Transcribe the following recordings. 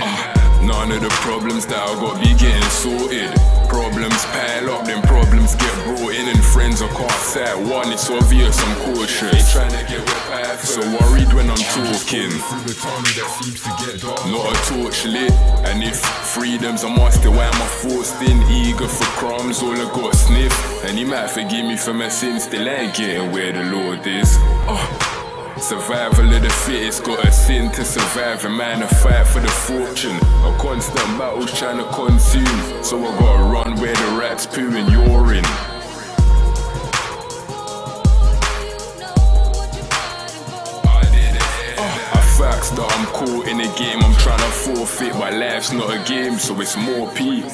Ah. None of the problems that I got be getting sorted. Problems pile up, then problems get brought in, and friends I can't set one. It's obvious I'm cautious. Trying to get so worried when I'm talking. Not a torch lit, and if freedom's master, why am I forced in? Eager for crumbs, all I got sniff. And he might forgive me for my sins, still ain't getting where the Lord is. Oh. Survival of the fittest, got a sin to survive, and man, a fight for the fortune. A constant battle's trying to consume, so I gotta run where the rats poo and urine. Oh, Facts that I'm caught in a game I'm trying to forfeit My life's not a game so it's more peak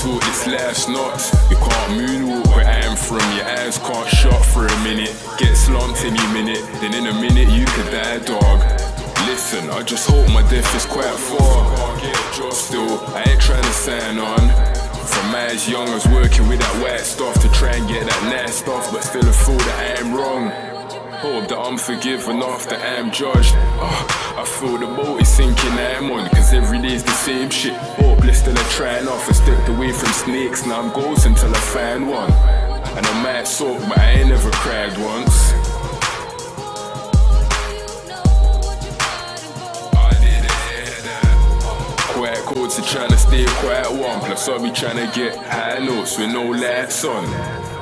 Talk, this life's nuts. You can't moonwalk where I am from. Your eyes can't shut for a minute. Get slumped any minute, then in a minute you could die, dog. Listen, I just hope my death is quite far. Still, I ain't trying to sign on. From as young, as working with that white stuff to try and get that nice stuff, but still a fool that I am wrong. Hope that I'm forgiven after I'm judged. Oh, I feel the boat is sinking, I'm on, cause every day's the same shit. Oh, Hopeless till I try off and stepped away from snakes. Now I'm ghost until I find one. And I might soak, but I ain't never cried once. Quiet codes are trying to stay quiet one. Plus, I'll be trying to get high notes with no lights on.